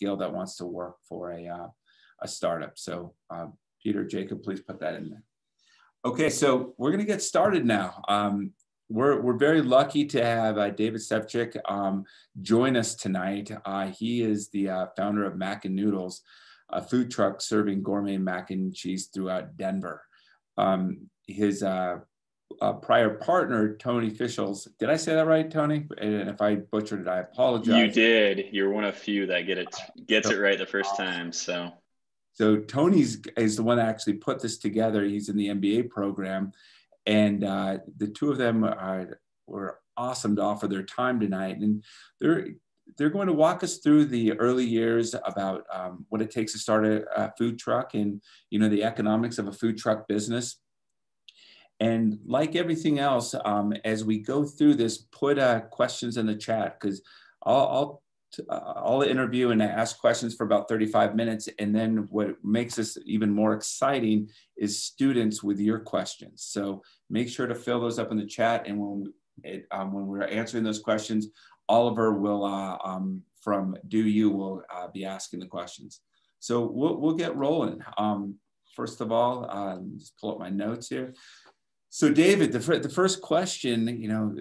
skill that wants to work for a, uh, a startup. So uh, Peter, Jacob, please put that in there. Okay, so we're going to get started now. Um, we're, we're very lucky to have uh, David Sevcik um, join us tonight. Uh, he is the uh, founder of Mac and Noodles, a food truck serving gourmet mac and cheese throughout Denver. Um, his uh, prior partner, Tony Fischells, did I say that right, Tony? And if I butchered it, I apologize. You did. You're one of few that get it gets it right the first time. So so Tony's is the one that actually put this together. He's in the MBA program, and uh, the two of them are were awesome to offer their time tonight. And they're they're going to walk us through the early years about um, what it takes to start a, a, food truck and you know the economics of a food truck business. And like everything else, um, as we go through this, put uh, questions in the chat because I'll, I'll uh, I'll interview and ask questions for about 35 minutes. And then what makes this even more exciting is students with your questions. So make sure to fill those up in the chat. And when, it, um, when we're answering those questions, Oliver will, uh, um, from DU, will uh, be asking the questions. So we'll, we'll get rolling. Um, first of all, um, just pull up my notes here. So David, the, the first question, you know,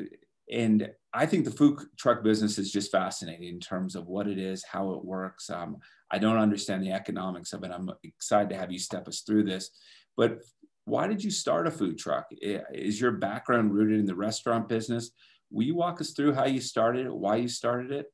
and I think the food truck business is just fascinating in terms of what it is, how it works. Um, I don't understand the economics of it. I'm excited to have you step us through this. But why did you start a food truck? Is your background rooted in the restaurant business? Will you walk us through how you started it, why you started it?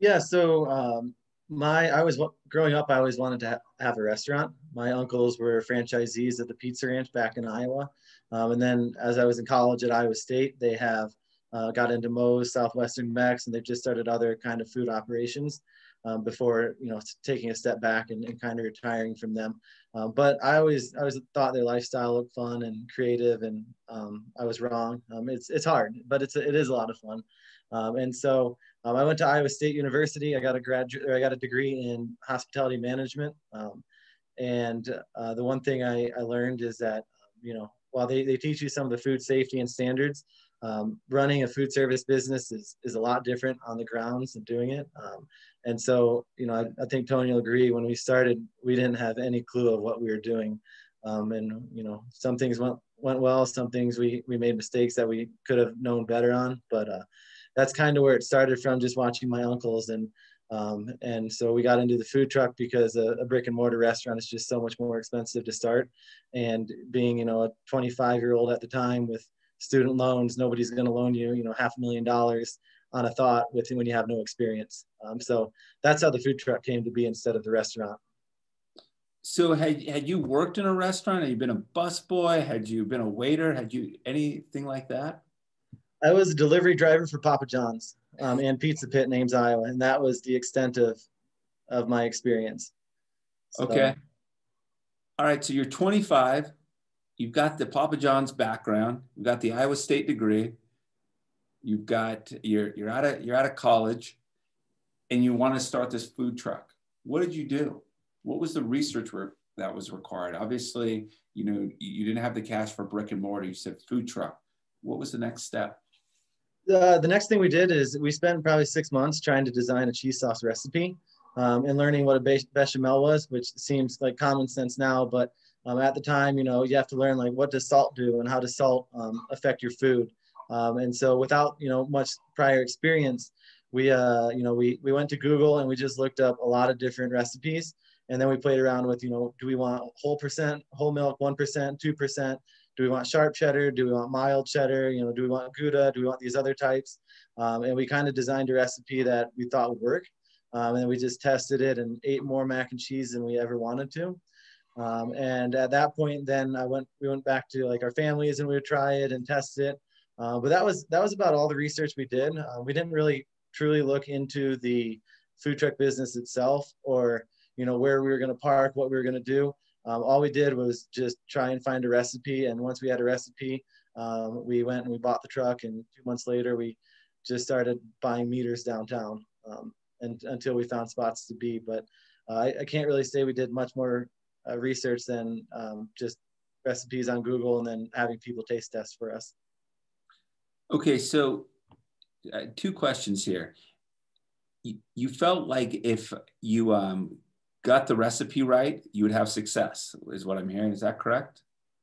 Yeah, so um, my I was growing up. I always wanted to ha have a restaurant. My uncles were franchisees at the Pizza Ranch back in Iowa, um, and then as I was in college at Iowa State, they have uh, got into Moe's, Southwestern Mex, and they've just started other kind of food operations um, before you know taking a step back and, and kind of retiring from them. Um, but I always I always thought their lifestyle looked fun and creative, and um, I was wrong. Um, it's it's hard, but it's it is a lot of fun. Um, and so um, I went to Iowa State University. I got a graduate I got a degree in hospitality management. and uh, the one thing I, I learned is that you know while they, they teach you some of the food safety and standards, um, running a food service business is, is a lot different on the grounds and doing it. Um, and so, you know, I, I, think Tony will agree when we started, we didn't have any clue of what we were doing. Um, and, you know, some things went, went well, some things we, we made mistakes that we could have known better on, but uh, that's kind of where it started from just watching my uncles. And, um, and so we got into the food truck because a, a brick and mortar restaurant is just so much more expensive to start. And being, you know, a 25 year old at the time with student loans, nobody's going to loan you, you know, half a million dollars on a thought with when you have no experience. Um, so that's how the food truck came to be instead of the restaurant. So had, had you worked in a restaurant? Had you been a busboy? Had you been a waiter? Had you anything like that? I was a delivery driver for Papa John's um, and Pizza Pit in Ames, Iowa, and that was the extent of of my experience. So, okay. All right. So you're 25 you've got the Papa John's background, you've got the Iowa State degree, you've got you're you're out of you're out of college, and you want to start this food truck. What did you do? What was the research work that was required? Obviously, you know you didn't have the cash for brick and mortar. You said food truck. What was the next step? The next thing we did is we spent probably six months trying to design a cheese sauce recipe um, and learning what a bechamel was, which seems like common sense now, but um, at the time, you know, you have to learn like what does salt do and how does salt um, affect your food. Um, and so without, you know, much prior experience, we, uh, you know, we, we went to Google and we just looked up a lot of different recipes. And then we played around with, you know, do we want whole percent, whole milk, 1%, 2%? Do we want sharp cheddar? Do we want mild cheddar? You know, do we want Gouda? Do we want these other types? Um, and we kind of designed a recipe that we thought would work. Um, and we just tested it and ate more mac and cheese than we ever wanted to. Um, and at that point, then I went, we went back to like our families and we would try it and test it. Uh, but that was, that was about all the research we did. Uh, we didn't really truly look into the food truck business itself or, you know, where we were going to park, what we were going to do. Um, all we did was just try and find a recipe. And once we had a recipe, um, we went and we bought the truck. And two months later, we just started buying meters downtown um, and until we found spots to be. But uh, I, I, can't really say we did much more uh, research than um, just recipes on Google and then having people taste test for us. Okay, so uh, two questions here. you, you felt like if you um, got the recipe right, you would have success, is what I'm hearing. Is that correct?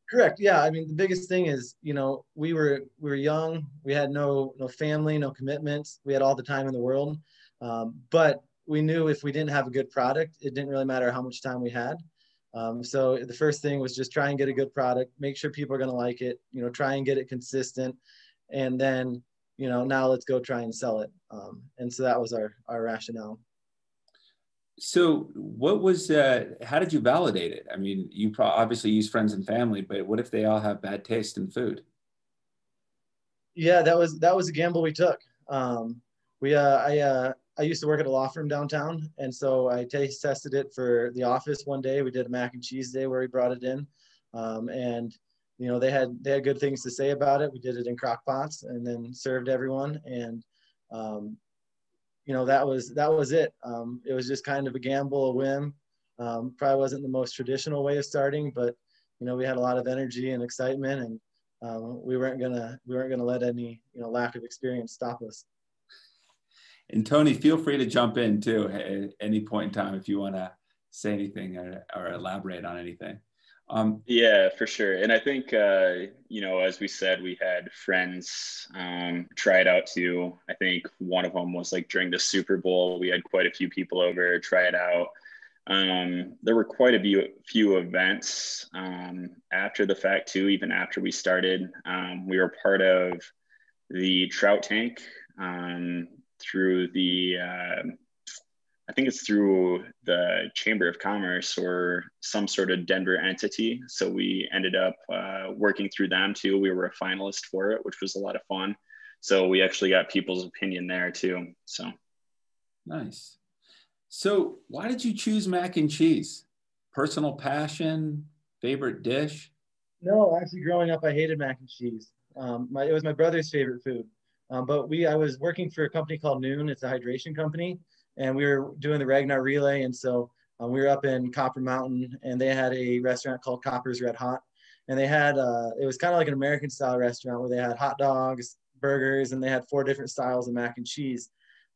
Correct. Yeah. I mean, the biggest thing is, you know, we were we were young. We had no no family, no commitments. We had all the time in the world, um, but we knew if we didn't have a good product, it didn't really matter how much time we had. Um, so the first thing was just try and get a good product, make sure people are going to like it. You know, try and get it consistent, and then you know now let's go try and sell it. Um, and so that was our our rationale. So, what was uh, how did you validate it? I mean, you pro- obviously use friends and family, but what if they all have bad taste in food? Yeah, that was that was a gamble we took. Um, we uh, I uh, I used to work at a law firm downtown, and so I taste tested it for the office one day. We did a mac and cheese day where we brought it in, um, and you know they had they had good things to say about it. We did it in crock pots and then served everyone, and um, you know that was that was it. Um, it was just kind of a gamble, a whim. Um, probably wasn't the most traditional way of starting, but you know we had a lot of energy and excitement, and um, we weren't gonna we weren't gonna let any you know lack of experience stop us. And Tony, feel free to jump in too at any point in time if you want to say anything or, or elaborate on anything. Um, yeah, for sure. And I think, uh, you know, as we said, we had friends um, try it out too. I think one of them was like during the Super Bowl, we had quite a few people over try it out. Um, there were quite a few, few events um, after the fact too, even after we started. Um, we were part of the Trout Tank um, through the uh, I think it's through the Chamber of Commerce or some sort of Denver entity. So we ended up uh, working through them too. We were a finalist for it, which was a lot of fun. So we actually got people's opinion there too. So nice. So why did you choose mac and cheese? Personal passion, favorite dish? No, actually, growing up, I hated mac and cheese. Um, my, it was my brother's favorite food. Um, but we, I was working for a company called Nuun. It's a hydration company, and we were doing the Ragnar Relay. And so um, we were up in Copper Mountain, and they had a restaurant called Copper's Red Hot, and they had uh, it was kind of like an American style restaurant where they had hot dogs, burgers, and they had four different styles of mac and cheese.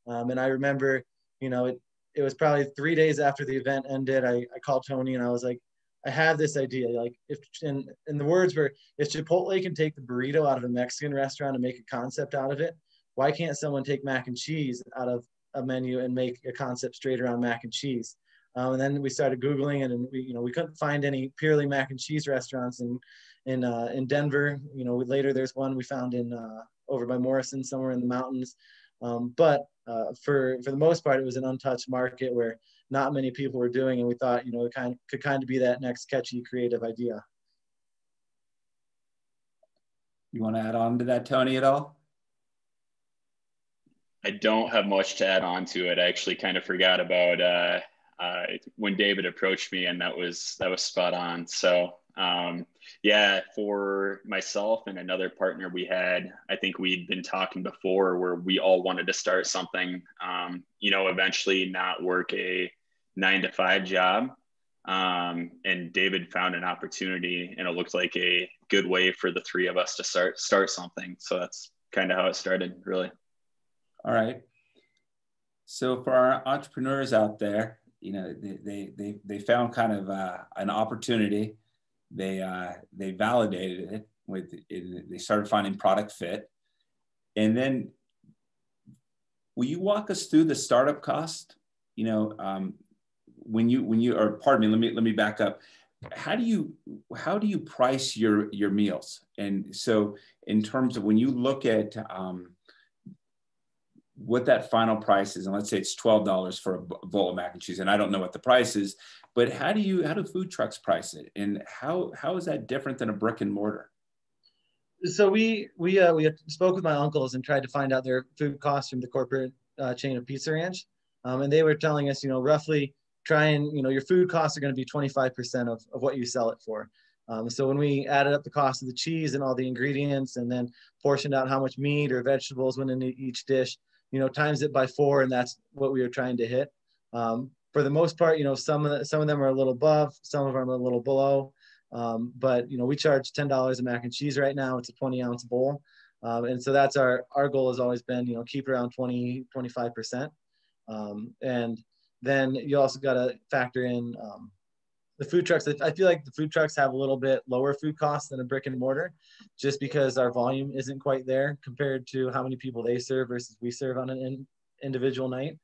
Um, and I remember, you know, it it was probably three days after the event ended. I, I called Tony and I was like, I have this idea. Like if and, and the words were if Chipotle can take the burrito out of a Mexican restaurant and make a concept out of it, why can't someone take mac and cheese out of a menu and make a concept straight around mac and cheese. Um, and then we started Googling it and we, you know, we couldn't find any purely mac and cheese restaurants in, in, uh, in Denver. You know, later there's one we found in, uh, over by Morrison, somewhere in the mountains. Um, but uh, for, for the most part, it was an untouched market where not many people were doing, and we thought, you know, it kind of, could kind of be that next catchy creative idea. You want to add on to that, Tony, at all? I don't have much to add on to it. I actually kind of forgot about uh, uh, when David approached me, and that was that was spot on. So um, yeah, for myself and another partner we had, I think we'd been talking before where we all wanted to start something. Um, you know, eventually not work a nine to five job. Um, and David found an opportunity, and it looked like a good way for the three of us to start start something. So that's kind of how it started, really. All right. So for our entrepreneurs out there, you know, they they they, they found kind of uh, an opportunity. They uh, they validated it with it, they started finding product fit, and then will you walk us through the startup cost? You know, um, when you when you or pardon me, let me let me back up. How do you how do you price your your meals? And so in terms of when you look at um, what that final price is and let's say it's $12 for a bowl of mac and cheese and i don't know what the price is but how do you how do food trucks price it? And how how is that different than a brick and mortar? So we we uh, we spoke with my uncles and tried to find out their food costs from the corporate uh, chain of pizza ranch. Um, and they were telling us you know roughly try and you know your food costs are going to be 25% of, of what you sell it for. Um, so when we added up the cost of the cheese and all the ingredients and then portioned out how much meat or vegetables went into each dish you know, times it by four, and that's what we were trying to hit. Um, for the most part, you know, some of the, some of them are a little above, some of them are a little below. Um, but you know, we charge ten dollars a mac and cheese right now. It's a 20 ounce bowl, um, and so that's our our goal has always been, you know, keep around 20 25 percent. Um, and then you also got to factor in um, the food trucks. I feel like the food trucks have a little bit lower food costs than a brick and mortar, just because our volume isn't quite there compared to how many people they serve versus we serve on an in, individual night.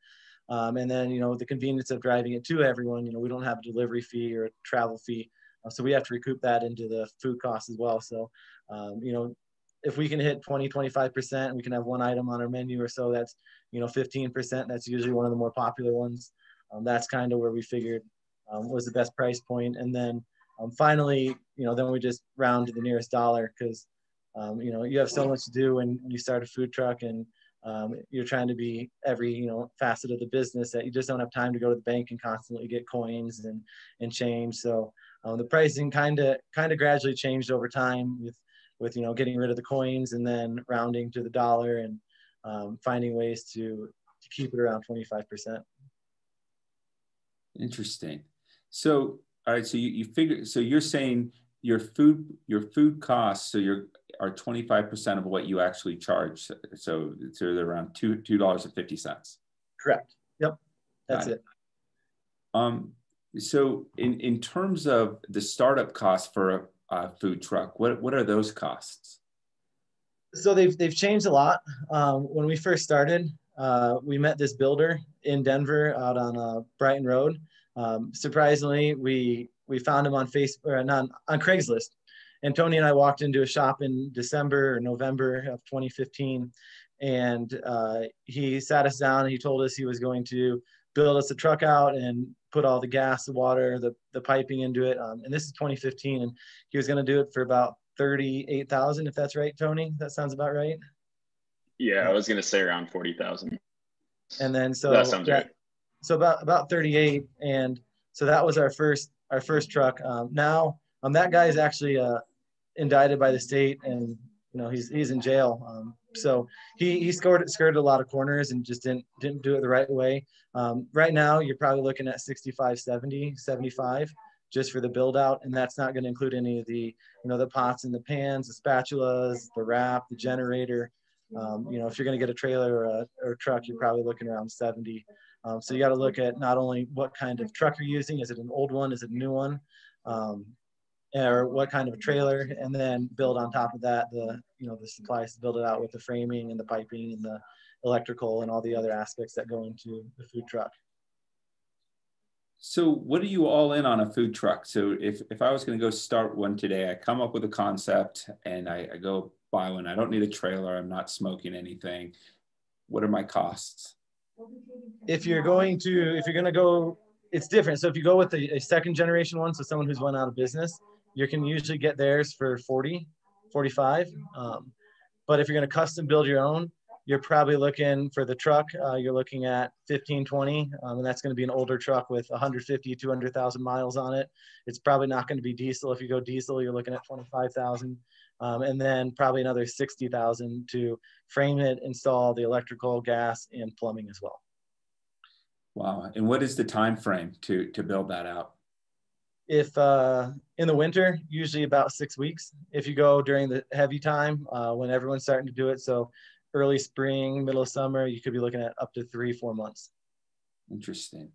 Um, and then, you know, the convenience of driving it to everyone, you know, we don't have a delivery fee or a travel fee. Uh, so we have to recoup that into the food costs as well. So, um, you know, if we can hit 20, 25%, we can have one item on our menu or so that's, you know, 15%. That's usually one of the more popular ones. Um, that's kind of where we figured um, was the best price point. And then um, finally, you know, then we just round to the nearest dollar because, um, you know, you have so much to do when you start a food truck and um, you're trying to be every, you know, facet of the business that you just don't have time to go to the bank and constantly get coins and, and change. So um, the pricing kind of, kind of gradually changed over time with, with, you know, getting rid of the coins and then rounding to the dollar and finding ways to, to keep it around 25%. Interesting. So, all right. So you, you figure, so you're saying your food, your food costs, so you're, are 25% of what you actually charge. So so it's around two, $2.50. Correct. Yep. That's it. it. Um, so in, in terms of the startup cost for a, a, food truck, what, what are those costs? So they've, they've changed a lot. Um, when we first started, uh, we met this builder in Denver out on uh, Brighton Road um, surprisingly, we we found him on Facebook or on, on Craigslist. And Tony and I walked into a shop in December or November of 2015, and uh, he sat us down and he told us he was going to build us a truck out and put all the gas, the water, the, the piping into it. Um, and this is 2015, and he was going to do it for about 38,000, if that's right, Tony. That sounds about right. Yeah, I was going to say around 40,000. And then so that sounds right so about about 38 and so that was our first our first truck. Um, now um, that guy is actually uh, indicted by the state and you know he's he's in jail. Um, so he he scored skirted a lot of corners and just didn't didn't do it the right way. Um, right now you're probably looking at 65 70 75 just for the build out and that's not going to include any of the you know the pots and the pans the spatulas the wrap the generator. Um, you know if you're going to get a trailer or a, or a truck you're probably looking around 70 um, so you got to look at not only what kind of truck you're using, is it an old one, is it a new one, um, or what kind of a trailer, and then build on top of that the you know the supplies to build it out with the framing and the piping and the electrical and all the other aspects that go into the food truck. So what are you all in on a food truck? So if, if I was going to go start one today, I come up with a concept and I, I go buy one. I don't need a trailer. I'm not smoking anything. What are my costs? If you're going to if you're going to go it's different. So if you go with a, a, second generation one so someone who's went out of business you can usually get theirs for 40 45 um, but if you're going to custom build your own you're probably looking for the truck uh, you're looking at 15 20 um, and that's going to be an older truck with 150 200000 miles on it. It's probably not going to be diesel. If you go diesel you're looking at 25000 um, and then probably another 60,000 to frame it, install the electrical, gas, and plumbing as well. Wow. And what is the time frame to, to build that out? If uh, in the winter, usually about six weeks. If you go during the heavy time, uh, when everyone's starting to do it, so early spring, middle of summer, you could be looking at up to three, four months. Interesting.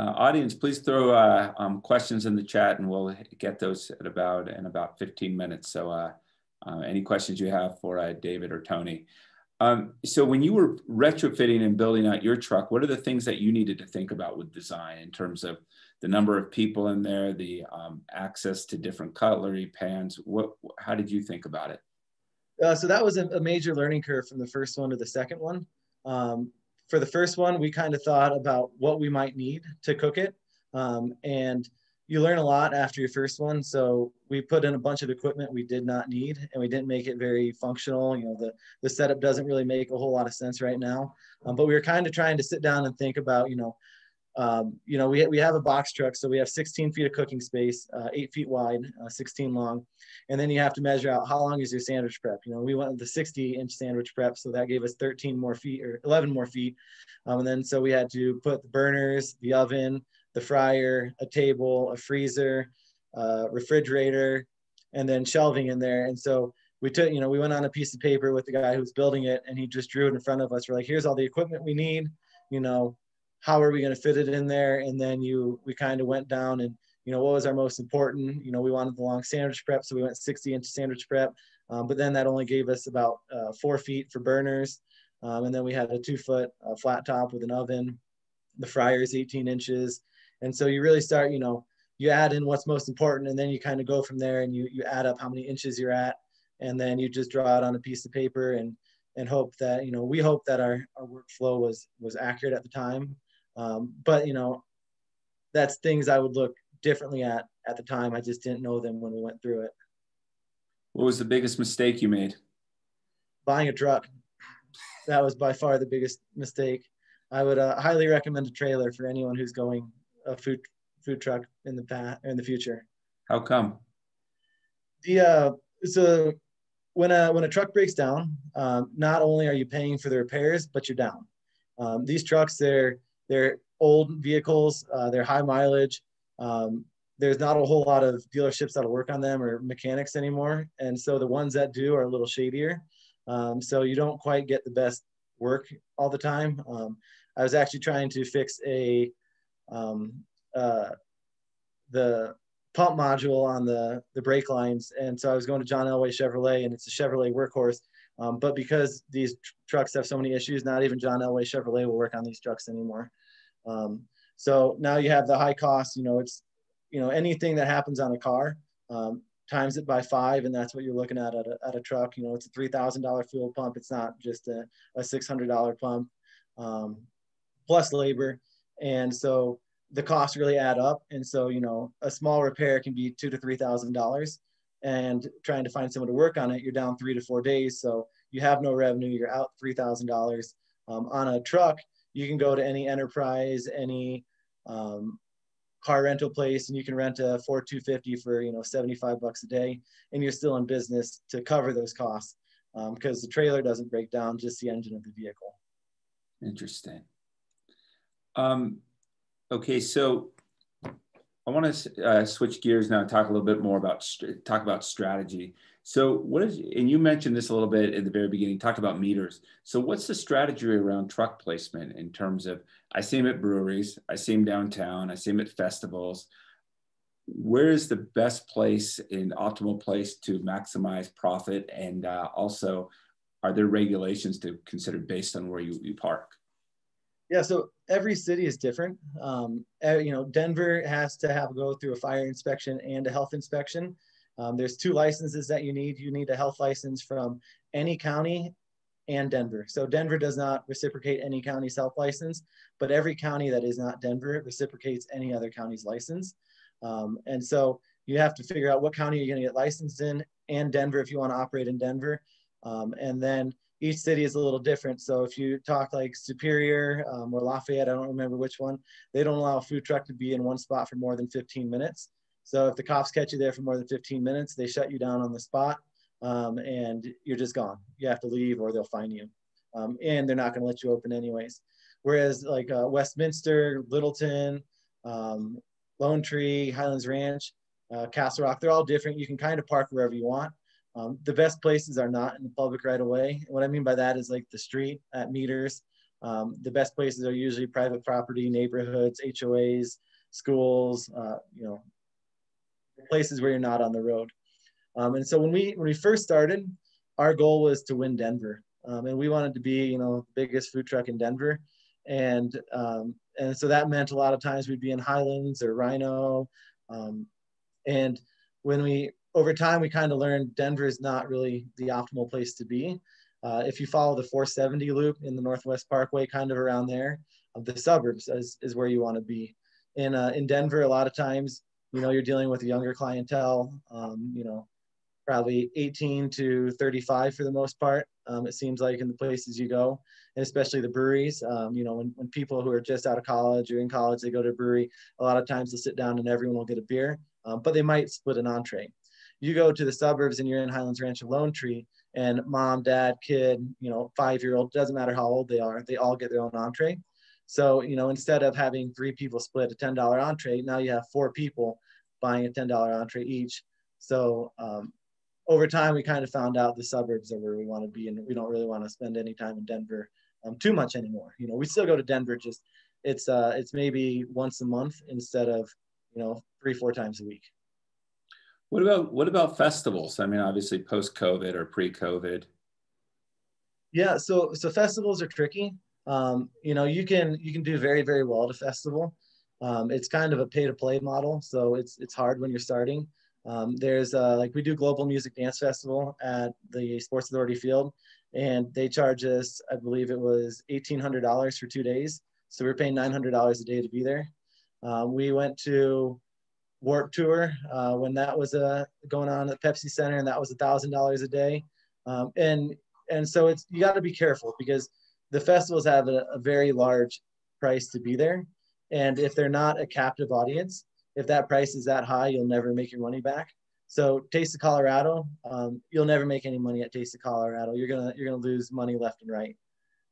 Uh, audience, please throw uh, um, questions in the chat and we'll get those at about in about 15 minutes. So uh, uh any questions you have for uh, David or Tony. Um, so when you were retrofitting and building out your truck, what are the things that you needed to think about with design in terms of the number of people in there, the um, access to different cutlery, pans? What, how did you think about it? Uh, so that was a, a, major learning curve from the first one to the second one. Um, for the first one, we kind of thought about what we might need to cook it. Um, and you learn a lot after your first one. So we put in a bunch of equipment we did not need and we didn't make it very functional. You know, the, the setup doesn't really make a whole lot of sense right now. Um, but we were kind of trying to sit down and think about, you know, um, you know, we, we have a box truck, so we have 16 feet of cooking space, uh, eight feet wide, uh, 16 long. And then you have to measure out how long is your sandwich prep. You know, we went with the 60 inch sandwich prep, so that gave us 13 more feet or 11 more feet. Um, and then so we had to put the burners, the oven, the fryer, a table, a freezer, uh, refrigerator, and then shelving in there. And so we took, you know, we went on a piece of paper with the guy who's building it and he just drew it in front of us. We're like, here's all the equipment we need you know, how are we going to fit it in there? And then you, we kind of went down and, you know, what was our most important? You know, we wanted the long sandwich prep, so we went 60 inch sandwich prep. Um, but then that only gave us about uh, four feet for burners. Um, and then we had a two foot uh, flat top with an oven. The fryer is 18 inches. And so you really start, you know, you add in what's most important and then you kind of go from there and you, you add up how many inches you're at. And then you just draw it on a piece of paper and, and hope that, you know, we hope that our, our workflow was, was accurate at the time. Um, but, you know, that's things I would look differently at at the time. I just didn't know them when we went through it. What was the biggest mistake you made? Buying a truck. That was by far the biggest mistake. I would uh, highly recommend a trailer for anyone who's going a food food truck in the past in the future. How come? The uh, so when a when a truck breaks down, um, not only are you paying for the repairs, but you're down. Um, these trucks, they're they're old vehicles, uh, they're high mileage. Um, there's not a whole lot of dealerships that'll work on them or mechanics anymore. And so the ones that do are a little shadier. Um, so you don't quite get the best work all the time. Um, I was actually trying to fix a um, uh, the pump module on the the brake lines, and so I was going to John Elway Chevrolet, and it's a Chevrolet workhorse. Um, but because these tr- trucks have so many issues, not even John Elway Chevrolet will work on these trucks anymore. Um, so now you have the high cost. You know, it's you know anything that happens on a car um, times it by five and that's what you're looking at at a, at a truck. You know it's a $3000 fuel pump. It's not just a, a $600 pump um, plus labor. And so the costs really add up. And so you know a small repair can be two to three thousand dollars. And trying to find someone to work on it you're down three to four days. So you have no revenue. You're out three thousand um, dollars on a truck you can go to any enterprise any um, car rental place and you can rent a Ford 250 for you know 75 bucks a day and you're still in business to cover those costs because um, the trailer doesn't break down just the engine of the vehicle. Interesting. Um, okay so i want to uh, switch gears now and talk a little bit more about talk about strategy so what is, and you mentioned this a little bit at the very beginning, talked about meters. So what's the strategy around truck placement in terms of, I see them at breweries, I see them downtown, I see them at festivals. Where is the best place and optimal place to maximize profit? And uh, also, are there regulations to consider based on where you, you park? Yeah, so every city is different. Um, you know, Denver has to have go through a fire inspection and a health inspection. Um, there's two licenses that you need. You need a health license from any county and Denver. So Denver does not reciprocate any county's health license, but every county that is not Denver reciprocates any other county's license. Um, and so you have to figure out what county you're going to get licensed in and Denver if you want to operate in Denver. Um, and then each city is a little different. So if you talk like Superior um, or Lafayette, I don't remember which one, they don't allow a food truck to be in one spot for more than 15 minutes. So if the cops catch you there for more than 15 minutes, they shut you down on the spot um, and you're just gone. You have to leave or they'll fine you. Um, and they're not going to let you open anyways. Whereas like uh, Westminster, Littleton, um, Lone Tree, Highlands Ranch, uh, Castle Rock, they're all different. You can kind of park wherever you want. Um, the best places are not in the public right away. What I mean by that is like the street at meters. Um, the best places are usually private property, neighborhoods, HOAs, schools, uh, you know, places where you're not on the road. Um, and so when we when we first started, our goal was to win Denver, um, and we wanted to be you know the biggest food truck in Denver, and um, and so that meant a lot of times we'd be in Highlands or RiNo, um, and when we over time we kind of learned Denver is not really the optimal place to be. Uh, if you follow the 470 loop in the Northwest Parkway, kind of around there, the suburbs is, is where you want to be. In uh, in Denver, a lot of times you know, you're dealing with a younger clientele, um, you know, probably 18 to 35 for the most part. Um, it seems like in the places you go, and especially the breweries. Um, you know, when, when people who are just out of college or in college, they go to a brewery, a lot of times they'll sit down and everyone will get a beer, um, but they might split an entree. You go to the suburbs and you're in Highlands Ranch or Lone Tree, and mom, dad, kid, you know, five year old, doesn't matter how old they are, they all get their own entree. So, you know, instead of having three people split a $10 entree, now you have four people buying a $10 entree each. So um, over time, we kind of found out the suburbs are where we want to be, and we don't really want to spend any time in Denver um, too much anymore. You know, we still go to Denver, just it's uh, it's maybe once a month instead of you know three four times a week. What about what about festivals? I mean, obviously post COVID or pre COVID. Yeah, so so festivals are tricky. Um, you know, you can you can do very very well at a festival. Um, it's kind of a pay to play model, so it's it's hard when you're starting. Um, there's uh, like we do Global Music Dance Festival at the Sports Authority Field, and they charge us, I believe it was eighteen hundred dollars for two days. So we're paying nine hundred dollars a day to be there. Um, we went to Warp Tour uh, when that was uh, going on at Pepsi Center, and that was thousand dollars a day. Um, and and so it's you got to be careful because the festivals have a, a, very large price to be there, and if they're not a captive audience, if that price is that high, you'll never make your money back. So Taste of Colorado, um, you'll never make any money at Taste of Colorado. You're gonna you're gonna lose money left and right.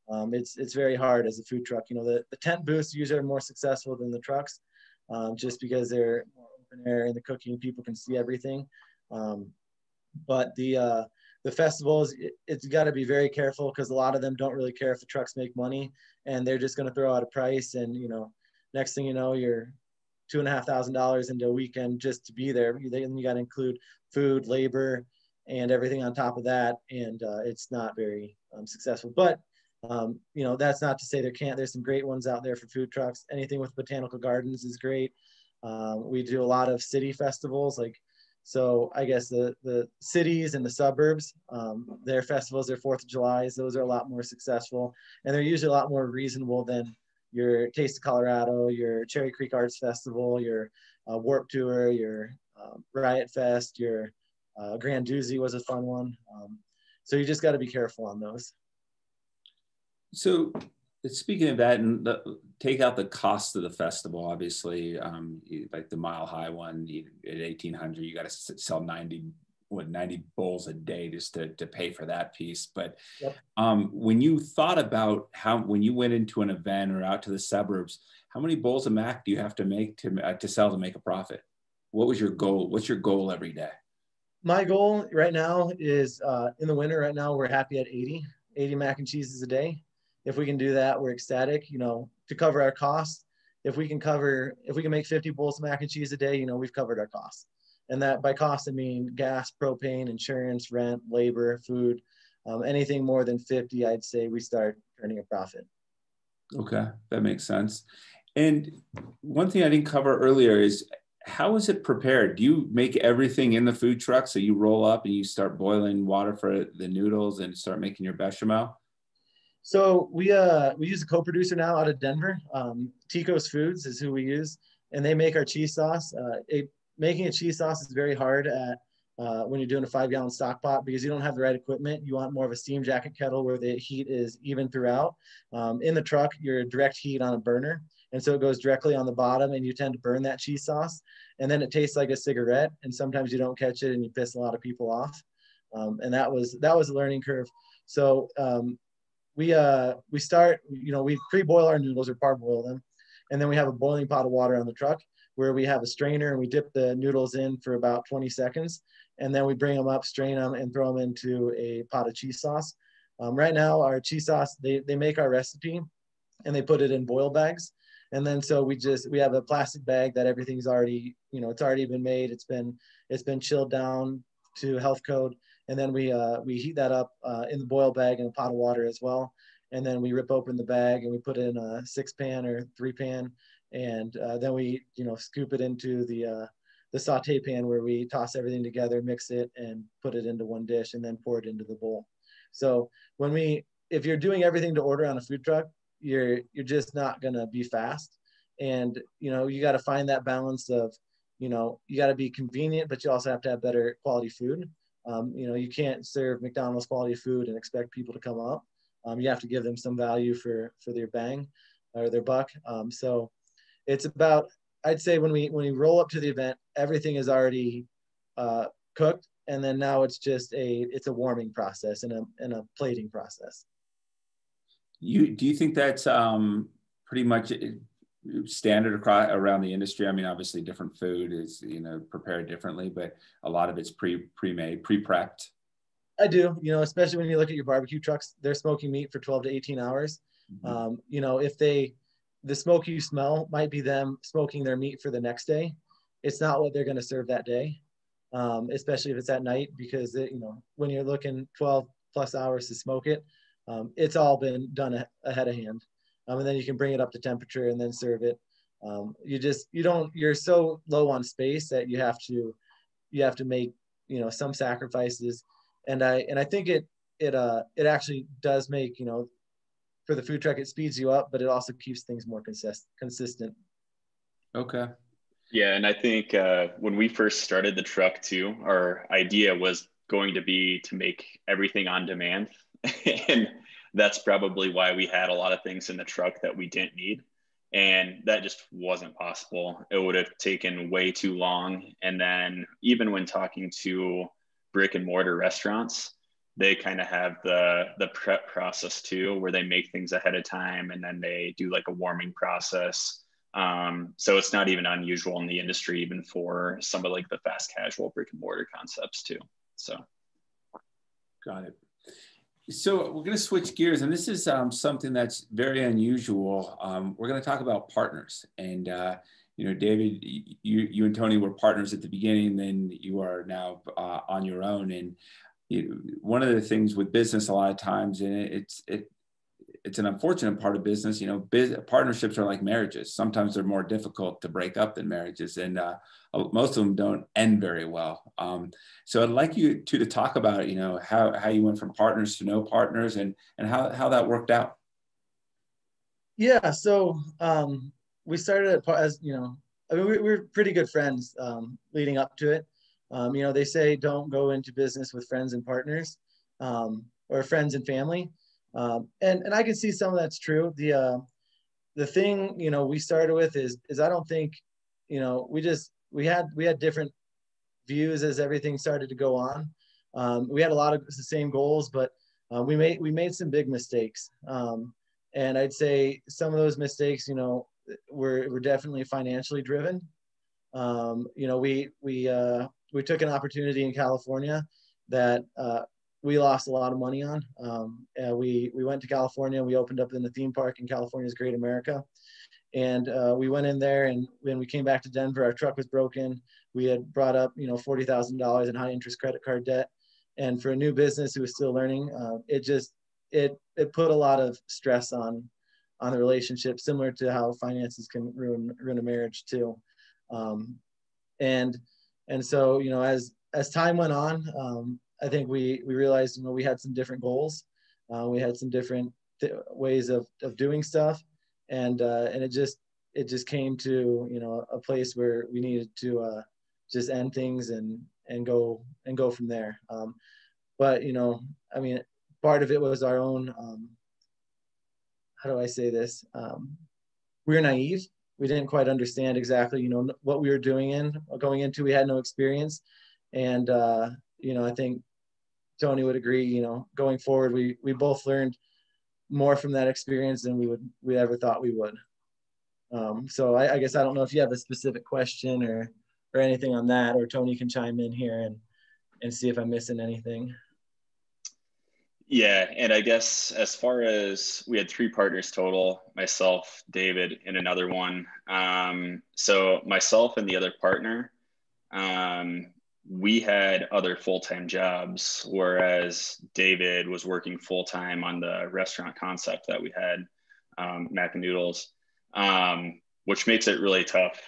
Um, it's it's very hard as a food truck. You know the, the tent booths usually are more successful than the trucks, um, just because they're more open air and the cooking people can see everything. Um, but the uh, the festivals, it, has got to be very careful because a lot of them don't really care if the trucks make money, and they're just going to throw out a price. And you know, next thing you know, you're two and a half thousand dollars into a weekend just to be there. Then you got to include food, labor, and everything on top of that, and uh, it's not very um, successful. But um, you know, that's not to say there can't. There's some great ones out there for food trucks. Anything with botanical gardens is great. Um, we do a lot of city festivals, like so. I guess the the cities and the suburbs, um, their festivals, their Fourth of July's, those are a lot more successful, and they're usually a lot more reasonable than your Taste of Colorado, your Cherry Creek Arts Festival, your uh, Warp Tour, your um, Riot Fest, your uh, Grandoozy was a fun one. Um, so you just got to be careful on those. So speaking of that, and the, take out the cost of the festival, obviously, um, like the Mile High one you, at eighteen hundred, you got to sell ninety what 90 bowls a day just to, to pay for that piece. But yep. um, when you thought about how when you went into an event or out to the suburbs how many bowls of mac do you have to make to, uh, to sell to make a profit? What was your goal what's your goal every day? My goal right now is uh, in the winter right now we're happy at 80 80 mac and cheeses a day if we can do that we're ecstatic you know to cover our costs if we can cover if we can make 50 bowls of mac and cheese a day you know we've covered our costs and that by cost, I mean gas, propane, insurance, rent, labor, food. Um, anything more than 50, I'd say we start turning a profit. Okay, that makes sense. And one thing I didn't cover earlier is how is it prepared? Do you make everything in the food truck? So you roll up and you start boiling water for the noodles and start making your bechamel? So we uh we use a co-producer now out of Denver. Um, Tico's Foods is who we use, and they make our cheese sauce. Uh, it making a cheese sauce is very hard at uh, when you're doing a five gallon stock pot because you don't have the right equipment. You want more of a steam jacket kettle where the heat is even throughout. Um, in the truck, you're direct heat on a burner. And so it goes directly on the bottom and you tend to burn that cheese sauce. And then it tastes like a cigarette. And sometimes you don't catch it and you piss a lot of people off. Um, and that was, that was a learning curve. So um, we, uh, we start, you know, we pre-boil our noodles or parboil them. And then we have a boiling pot of water on the truck where we have a strainer and we dip the noodles in for about 20 seconds. And then we bring them up, strain them, and throw them into a pot of cheese sauce. Um, right now, our cheese sauce, they, they make our recipe and they put it in boil bags. And then so we just we have a plastic bag that everything's already, you know, it's already been made. It's been it's been chilled down to health code. And then we uh, we heat that up uh, in the boil bag in a pot of water as well. And then we rip open the bag and we put in a six pan or three pan and uh, then we you know scoop it into the uh, the saute pan where we toss everything together, mix it, and put it into one dish, and then pour it into the bowl. So when we if you're doing everything to order on a food truck, you're you're just not gonna be fast, and you know you got to find that balance of you know you got to be convenient, but you also have to have better quality food. Um, you know you can't serve McDonald's quality food and expect people to come up. Um, you have to give them some value for for their bang or their buck. Um, so it's about I'd say when we when we roll up to the event, everything is already uh, cooked, and then now it's just a it's a warming process and a and a plating process. You do you think that's um, pretty much standard across around the industry? I mean, obviously, different food is you know prepared differently, but a lot of it's pre pre made, pre prepped. I do. You know, especially when you look at your barbecue trucks, they're smoking meat for 12 to 18 hours. Mm-hmm. Um, you know, if they the smoke you smell might be them smoking their meat for the next day. It's not what they're going to serve that day, um, especially if it's at night, because it, you know when you're looking 12 plus hours to smoke it, um, it's all been done a- ahead of hand, um, and then you can bring it up to temperature and then serve it. Um, you just you don't you're so low on space that you have to you have to make you know some sacrifices, and I and I think it it uh it actually does make you know for the food truck, it speeds you up, but it also keeps things more consist- consistent. Okay. Yeah, and I think uh, when we first started the truck too, our idea was going to be to make everything on demand, and that's probably why we had a lot of things in the truck that we didn't need, and that just wasn't possible. It would have taken way too long, and then even when talking to brick and mortar restaurants, they kind of have the the prep process too where they make things ahead of time and then they do like a warming process. Um, so it's not even unusual in the industry even for some of like the fast casual brick and mortar concepts too. So. Got it so we're going to switch gears and this is um, something that's very unusual. Um, we're going to talk about partners. And uh, you know david you, you and tony were partners at the beginning then you are now uh, on your own. And you, one of the things with business a lot of times, and it, it's it it's an unfortunate part of business. You know, biz, partnerships are like marriages. Sometimes they're more difficult to break up than marriages, and uh, most of them don't end very well. Um, so I'd like you to to talk about you know how how you went from partners to no partners, and and how how that worked out. Yeah, so um, we started as you know, I mean, we, we were pretty good friends um, leading up to it. Um, you know, they say don't go into business with friends and partners um, or friends and family. Um, and, and I can see some of that's true. The, uh, the thing, you know, we started with is, is I don't think, you know, we just, we had, we had different views as everything started to go on. Um, we had a lot of the same goals, but uh, we made, we made some big mistakes. Um, and I'd say some of those mistakes, you know, were, were definitely financially driven. Um, you know, we, we, uh, we took an opportunity in California that uh, we lost a lot of money on. Um, we we went to California. We opened up in the theme park in California's Great America, and uh, we went in there. And when we came back to Denver, our truck was broken. We had brought up you know forty thousand dollars in high interest credit card debt, and for a new business who was still learning, uh, it just it it put a lot of stress on on the relationship, similar to how finances can ruin ruin a marriage too. Um, and and so, you know, as as time went on, um, I think we we realized, you know, we had some different goals. Uh, we had some different th- ways of of doing stuff, and uh, and it just it just came to you know a place where we needed to uh, just end things and and go and go from there. Um, but you know, I mean, part of it was our own. Um, how do I say this? Um, we we're naive we didn't quite understand exactly, you know, what we were doing in going into. We had no experience, and uh, you know, I think Tony would agree. You know, going forward, we we both learned more from that experience than we would we ever thought we would. Um, so I, I guess I don't know if you have a specific question or or anything on that, or Tony can chime in here and and see if I'm missing anything. Yeah, and I guess as far as we had three partners total, myself, David, and another one. Um, so myself and the other partner, um, we had other full-time jobs, whereas David was working full-time on the restaurant concept that we had, um, Mac and Noodles, um, which makes it really tough.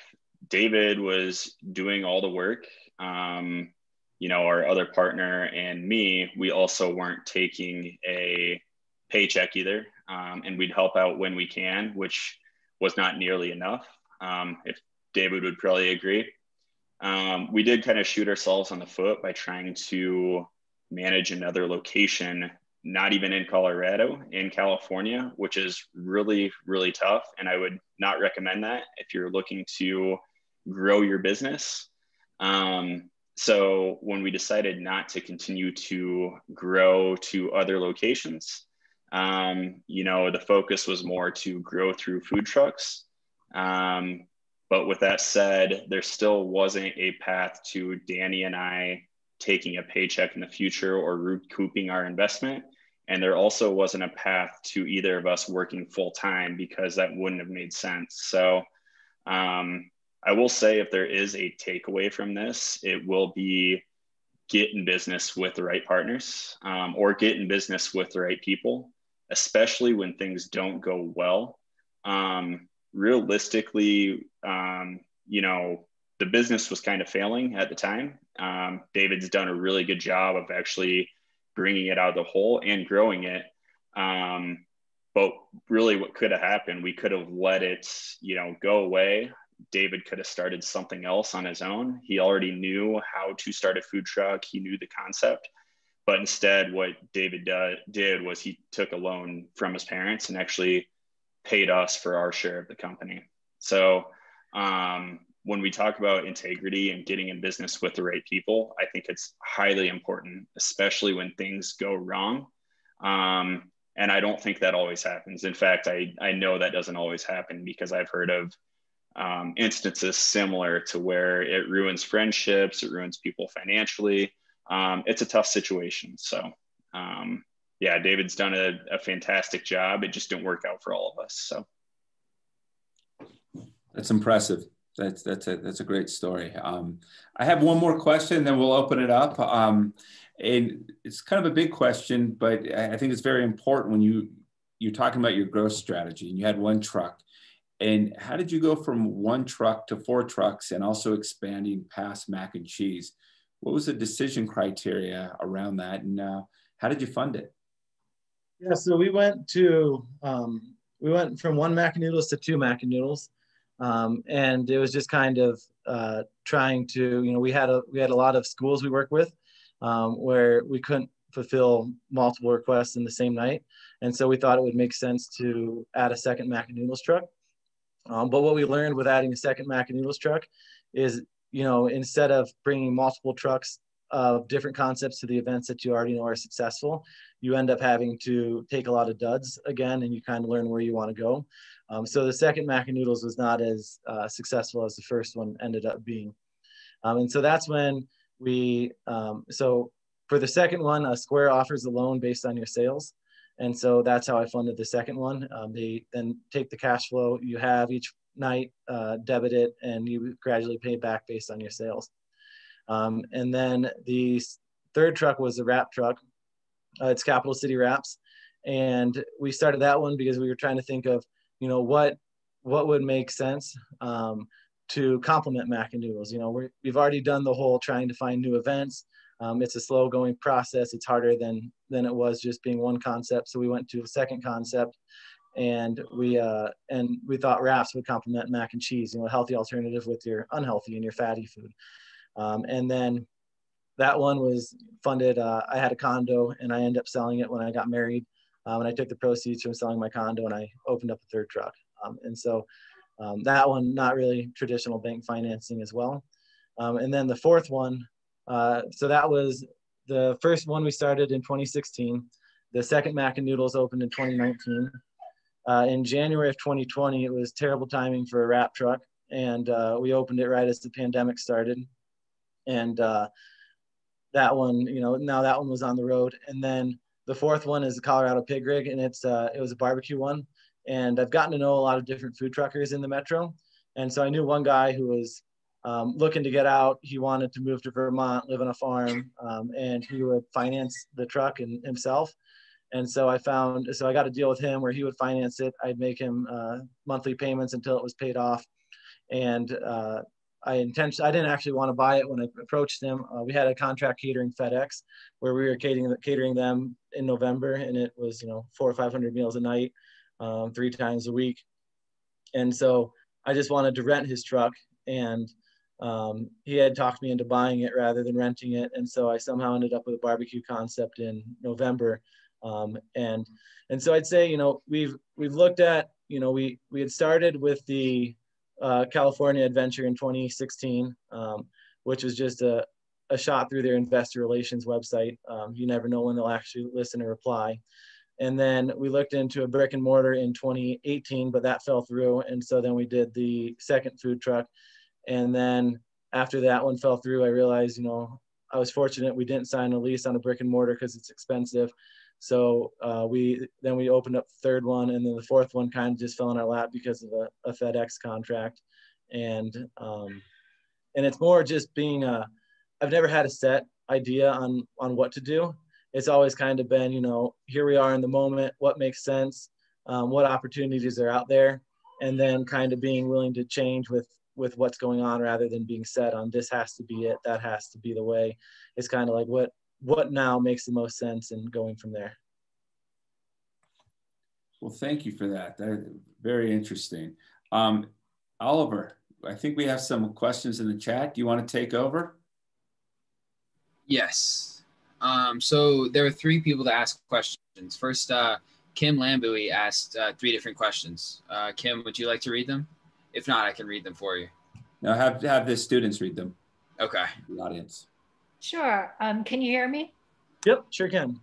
David was doing all the work. Um, you know, our other partner and me, we also weren't taking a paycheck either. Um, and we'd help out when we can, which was not nearly enough. Um, if David would probably agree. Um, we did kind of shoot ourselves on the foot by trying to manage another location, not even in Colorado, in California, which is really, really tough. And I would not recommend that if you're looking to grow your business. Um, so when we decided not to continue to grow to other locations, um, you know, the focus was more to grow through food trucks. Um, but with that said, there still wasn't a path to Danny and I taking a paycheck in the future or recouping our investment. And there also wasn't a path to either of us working full time because that wouldn't have made sense. So um, I will say if there is a takeaway from this, it will be get in business with the right partners um, or get in business with the right people, especially when things don't go well. Um, realistically, um, you know, the business was kind of failing at the time. Um, David's done a really good job of actually bringing it out of the hole and growing it. Um, but really, what could have happened, we could have let it, you know, go away. David could have started something else on his own. He already knew how to start a food truck. He knew the concept. But instead, what David did was he took a loan from his parents and actually paid us for our share of the company. So um, when we talk about integrity and getting in business with the right people, I think it's highly important, especially when things go wrong. Um, and I don't think that always happens. In fact, I, I know that doesn't always happen because I've heard of um, instances similar to where it ruins friendships, it ruins people financially. Um, it's a tough situation. So, um, yeah, David's done a, a fantastic job. It just didn't work out for all of us. So, that's impressive. That's that's a that's a great story. Um, I have one more question, then we'll open it up. Um, and it's kind of a big question, but I think it's very important when you you're talking about your growth strategy and you had one truck. And how did you go from one truck to four trucks and also expanding past mac and cheese? What was the decision criteria around that, and uh, how did you fund it? Yeah, so we went to um, we went from one mac and noodles to two mac and noodles, um, and it was just kind of uh, trying to you know we had a we had a lot of schools we work with um, where we couldn't fulfill multiple requests in the same night, and so we thought it would make sense to add a second mac and noodles truck. Um, but what we learned with adding a second mac and noodles truck is you know instead of bringing multiple trucks of different concepts to the events that you already know are successful, you end up having to take a lot of duds again, and you kind of learn where you want to go. Um, so the second Mac and Noodles was not as uh, successful as the first one ended up being. Um, and so that's when we, um, so for the second one, uh, Square offers a loan based on your sales. And so that's how I funded the second one. Um, they then take the cash flow you have each night, uh, debit it, and you gradually pay back based on your sales. Um, and then the third truck was the wrap truck. Uh, it's Capital City Wraps. And we started that one because we were trying to think of you know what what would make sense um, to complement mac and noodles you know we have already done the whole trying to find new events. Um, it's a slow going process. It's harder than than it was just being one concept. So we went to a second concept and we uh, and we thought wraps would complement mac and cheese you know a healthy alternative with your unhealthy and your fatty food um, and then that one was funded uh, i had a condo and i ended up selling it when i got married um, and I took the proceeds from selling my condo and I opened up a third truck. Um, and so um, that one, not really traditional bank financing as well. Um, and then the fourth one, uh, so that was the first one we started in 2016. The second Mac and Noodles opened in 2019. Uh, in January of 2020, it was terrible timing for a wrap truck. And uh, we opened it right as the pandemic started. And uh, that one, you know, now that one was on the road. And then the fourth one is the Colorado Pig Rig, and it's uh, it was a barbecue one. And I've gotten to know a lot of different food truckers in the metro, and so I knew one guy who was um, looking to get out. He wanted to move to Vermont, live on a farm, um, and he would finance the truck and himself. And so I found, so I got a deal with him where he would finance it. I'd make him uh, monthly payments until it was paid off. And uh, I intentionally, I didn't actually want to buy it when I approached them. Uh, we had a contract catering FedEx where we were catering, catering them in November and it was, you know, four or 500 meals a night, um, three times a week. And so I just wanted to rent his truck and um, he had talked me into buying it rather than renting it. And so I somehow ended up with a barbecue concept in November. Um, and, and so I'd say, you know, we've, we've looked at, you know, we, we had started with the, uh, California Adventure in 2016, um, which was just a, a shot through their investor relations website. Um, you never know when they'll actually listen or reply. And then we looked into a brick and mortar in 2018, but that fell through. And so then we did the second food truck. And then after that one fell through, I realized, you know, I was fortunate we didn't sign a lease on a brick and mortar because it's expensive. So uh, we then we opened up the third one, and then the fourth one kind of just fell in our lap because of a, a FedEx contract, and um, and it's more just being a. I've never had a set idea on on what to do. It's always kind of been, you know, here we are in the moment. What makes sense? Um, what opportunities are out there? And then kind of being willing to change with with what's going on rather than being set on this has to be it that has to be the way it's kind of like what what now makes the most sense and going from there? Well thank you for that. That very interesting. Um, oliver i think we have some questions in the chat. Do you want to take over? Yes. Um, so there are three people to ask questions. First uh, kim lambuie asked uh, three different questions. Uh, kim would you like to read them? If not, I can read them for you. No, have have the students read them. Okay. The audience. Sure. Um, can you hear me? Yep, sure can.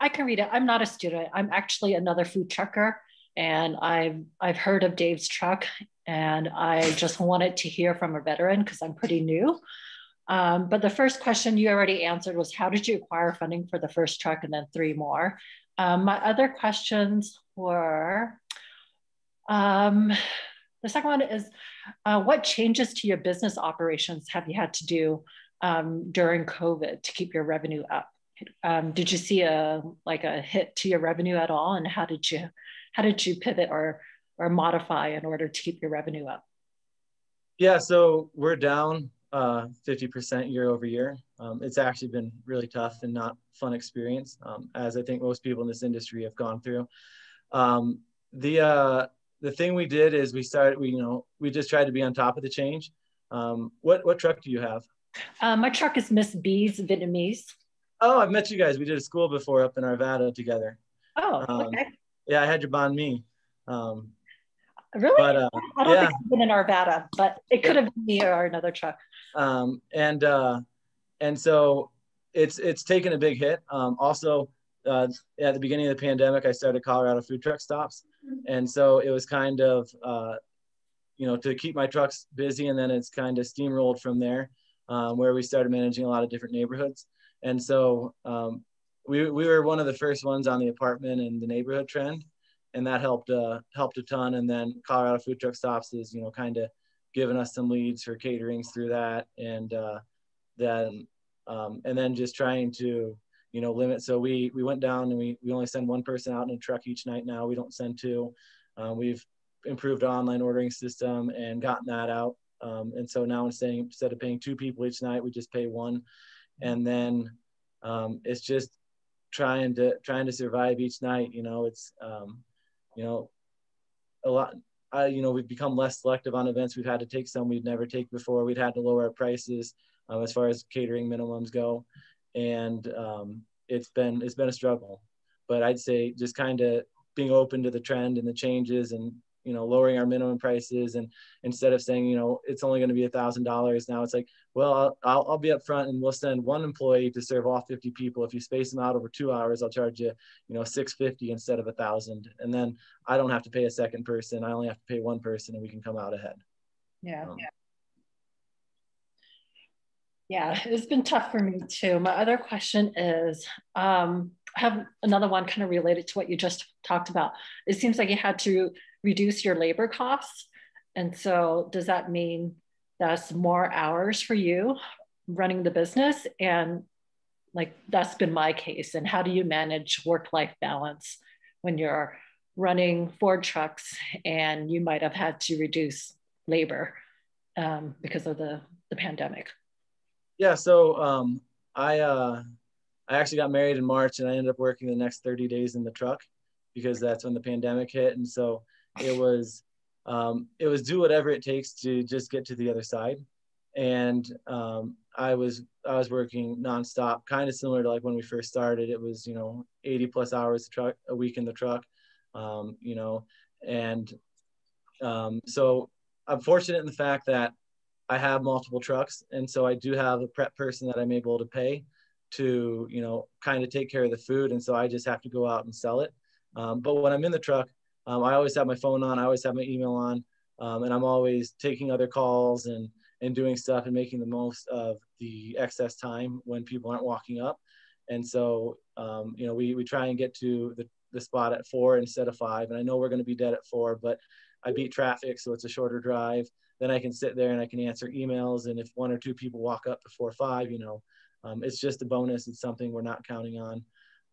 I can read it. I'm not a student. I'm actually another food trucker, and I've I've heard of Dave's truck, and I just wanted to hear from a veteran because I'm pretty new. Um, but the first question you already answered was how did you acquire funding for the first truck and then three more? Um, my other questions were um, the second one is uh, what changes to your business operations have you had to do um, during COVID to keep your revenue up? Um, did you see a like a hit to your revenue at all, and how did you how did you pivot or or modify in order to keep your revenue up? Yeah, so we're down uh, 50% year over year. Um, it's actually been really tough and not fun experience, um, as I think most people in this industry have gone through. Um, the uh, the thing we did is we started, we, you know, we just tried to be on top of the change. Um, what, what truck do you have? Uh, my truck is Miss B's Vietnamese. Oh, I've met you guys. We did a school before up in Arvada together. Oh, um, okay. Yeah, I had your banh mi. Um, really? But, uh, I don't yeah. think I've been in Arvada, but it could have been me or another truck. Um, and uh, and so it's it's taken a big hit. Um, also, uh, at the beginning of the pandemic, I started Colorado food truck stops, and so it was kind of uh, you know to keep my trucks busy, and then it's kind of steamrolled from there, um, where we started managing a lot of different neighborhoods, and so um, we we were one of the first ones on the apartment and the neighborhood trend, and that helped uh, helped a ton. And then Colorado food truck stops is you know kind of giving us some leads for caterings through that, and uh, then um, and then just trying to you know, limit. So we we went down and we we only send one person out in a truck each night now. We don't send two. Um, we've improved online ordering system and gotten that out. Um, and so now instead instead of paying two people each night, we just pay one. And then um, it's just trying to trying to survive each night. You know, it's um, you know a lot. I, you know, we've become less selective on events. We've had to take some we'd never take before. We'd had to lower our prices um, as far as catering minimums go and um, it's been it's been a struggle. But I'd say just kind of being open to the trend and the changes and you know lowering our minimum prices and instead of saying you know it's only going to be a thousand dollars now it's like well I'll, I'll, I'll be up front and we'll send one employee to serve all 50 people if you space them out over two hours i'll charge you you know 650 instead of a thousand and then i don't have to pay a second person i only have to pay one person and we can come out ahead yeah, um, yeah. Yeah, it's been tough for me too. My other question is um, I have another one kind of related to what you just talked about. It seems like you had to reduce your labor costs. And so, does that mean that's more hours for you running the business? And like, that's been my case. And how do you manage work life balance when you're running Ford trucks and you might have had to reduce labor um, because of the, the pandemic? Yeah, so um, I uh, I actually got married in March, and I ended up working the next 30 days in the truck because that's when the pandemic hit, and so it was um, it was do whatever it takes to just get to the other side. And um, I was I was working nonstop, kind of similar to like when we first started. It was you know 80 plus hours a truck a week in the truck, um, you know, and um, so I'm fortunate in the fact that I have multiple trucks, and so I do have a prep person that I'm able to pay to, you know, kind of take care of the food, and so I just have to go out and sell it. Um, but when I'm in the truck, um, I always have my phone on, I always have my email on, um, and I'm always taking other calls and and doing stuff and making the most of the excess time when people aren't walking up. And so, um, you know, we, we try and get to the, the spot at four instead of five. And I know we're going to be dead at four, but I beat traffic, so it's a shorter drive. Then I can sit there and I can answer emails. And if one or two people walk up before five, you know, um, it's just a bonus. It's something we're not counting on.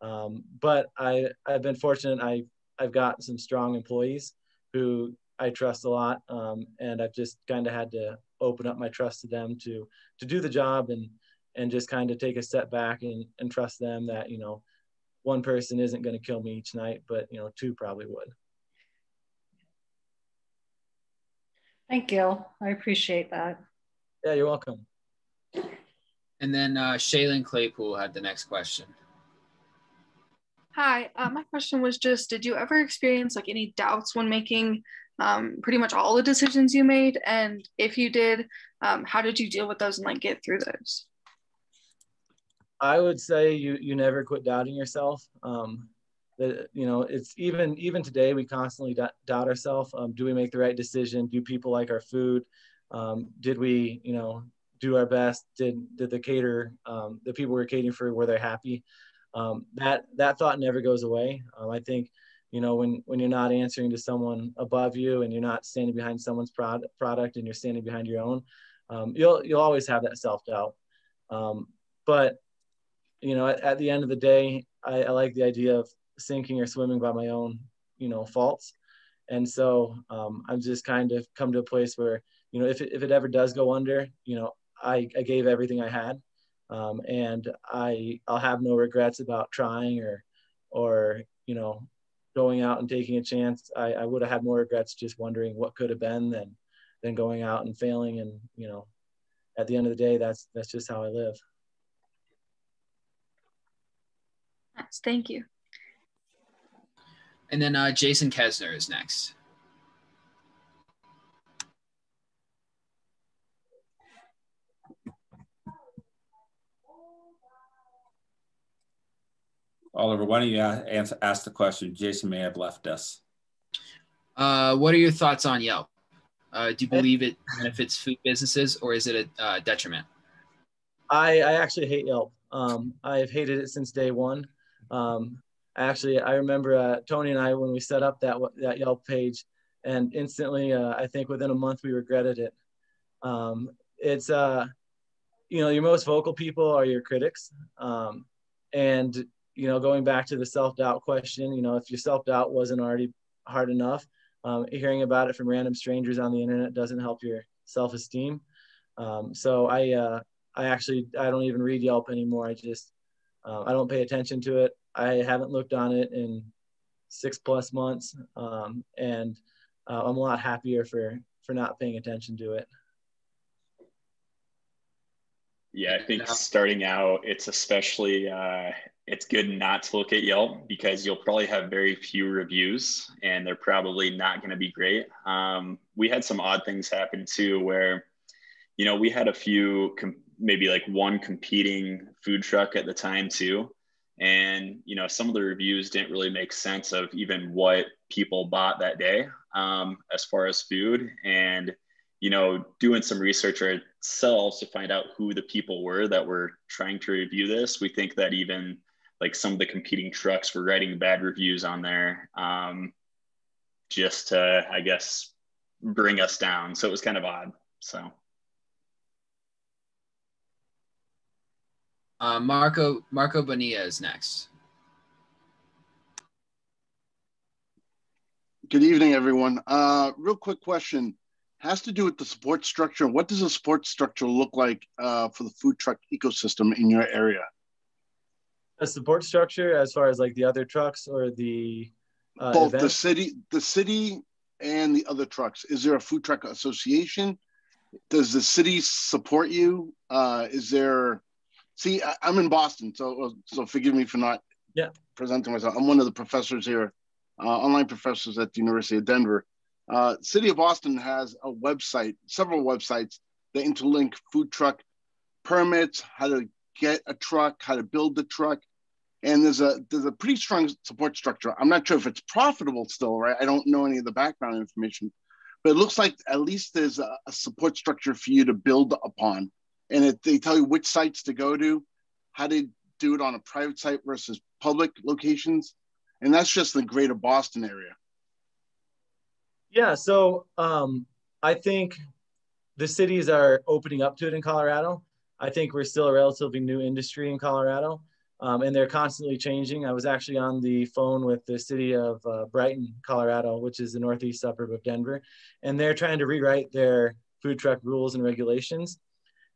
Um, but I, I've been fortunate. I, I've got some strong employees who I trust a lot, um, and I've just kind of had to open up my trust to them to to do the job and and just kind of take a step back and, and trust them that you know one person isn't going to kill me each night, but you know two probably would. Thank you. I appreciate that. Yeah, you're welcome. And then uh, Shaylin Claypool had the next question. Hi, uh, my question was just, did you ever experience like any doubts when making um, pretty much all the decisions you made? And if you did, um, how did you deal with those and like get through those? I would say you you never quit doubting yourself. Um, that you know, it's even even today we constantly doubt ourselves. Um, do we make the right decision? Do people like our food? Um, did we you know do our best? Did did the cater um, the people we're catering for were they happy? Um, that that thought never goes away. Um, I think you know when when you're not answering to someone above you and you're not standing behind someone's product product and you're standing behind your own um, you'll you'll always have that self-doubt. Um, but you know at, at, the end of the day I, I, like the idea of sinking or swimming by my own you know faults. And so um, i'm just kind of come to a place where you know if it, if it ever does go under you know i, I gave everything i had um, and i i'll have no regrets about trying or or you know going out and taking a chance, I, I would have had more regrets just wondering what could have been than than going out and failing. And you know, at the end of the day, that's that's just how I live. Nice, thank you. And then uh, Jason Kesner is next. Oliver, why don't you ask, ask the question? Jason may have left us. Uh, what are your thoughts on Yelp? Uh, do you believe it benefits food businesses or is it a uh, detriment? I, I actually hate Yelp. Um, I've hated it since day one. Um, actually, I remember uh, Tony and I when we set up that that Yelp page, and instantly, uh, I think within a month we regretted it. Um, it's uh, you know, your most vocal people are your critics, um, and you know, going back to the self doubt question, you know, if your self doubt wasn't already hard enough, um, hearing about it from random strangers on the internet doesn't help your self esteem. Um, so I, uh, I actually, I don't even read Yelp anymore. I just, uh, I don't pay attention to it. I haven't looked on it in six plus months, um, and uh, I'm a lot happier for for not paying attention to it. Yeah, I think starting out, it's especially uh, it's good not to look at Yelp because you'll probably have very few reviews and they're probably not going to be great. Um, we had some odd things happen too, where, you know, we had a few, com- maybe like one competing food truck at the time too. And, you know, some of the reviews didn't really make sense of even what people bought that day um, as far as food. And, you know, doing some research ourselves to find out who the people were that were trying to review this, we think that even like some of the competing trucks were writing bad reviews on there um, just to, I guess, bring us down. So it was kind of odd. So. Uh, Marco Marco Bonilla is next. Good evening, everyone. Uh, real quick question has to do with the support structure. What does a support structure look like uh, for the food truck ecosystem in your area? A support structure as far as like the other trucks or the uh, both event? the city the city and the other trucks. Is there a food truck association? Does the city support you? Uh, is there see I, am in boston so so forgive me for not yeah. presenting myself. I'm one of the professors here uh, online professors at the university of denver. Uh, city of boston has a website several websites that interlink food truck permits how to get a truck, how to build the truck. And there's a there's a pretty strong support structure. I'm not sure if it's profitable still, right? I don't know any of the background information, but it looks like at least there's a, a support structure for you to build upon. And it, they tell you which sites to go to, how to do it on a private site versus public locations. And that's just the greater Boston area. Yeah. So um, I think the cities are opening up to it in Colorado. I think we're still a relatively new industry in Colorado um, and they're constantly changing. I was actually on the phone with the city of uh, Brighton, Colorado, which is the northeast suburb of Denver, and they're trying to rewrite their food truck rules and regulations.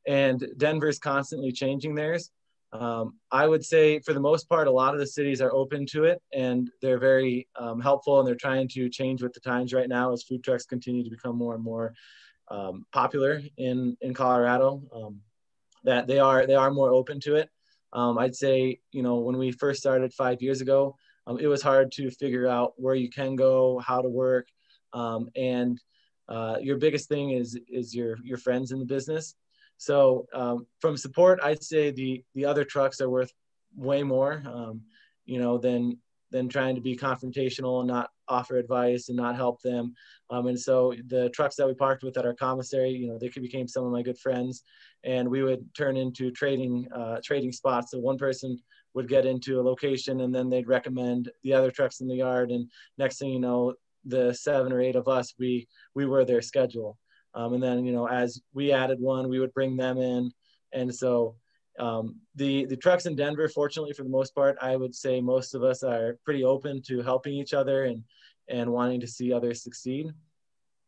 And Denver's constantly changing theirs. Um, I would say, for the most part, a lot of the cities are open to it and they're very um, helpful and they're trying to change with the times right now as food trucks continue to become more and more um, popular in in Colorado. That they are they are more open to it. Um, I'd say, you know, when we first started five years ago, um, it was hard to figure out where you can go, how to work, um, and uh, your biggest thing is is your your friends in the business. So um, from support, I'd say the the other trucks are worth way more, um, you know, than than trying to be confrontational and not offer advice and not help them. Um, and so the trucks that we parked with at our commissary, you know, they became some of my good friends, and we would turn into trading uh, trading spots. So one person would get into a location, and then they'd recommend the other trucks in the yard, and next thing you know, the seven or eight of us, we we were their schedule. Um, and then you know, as we added one, we would bring them in, and so um, the the trucks in Denver, fortunately for the most part, I would say most of us are pretty open to helping each other and and wanting to see others succeed.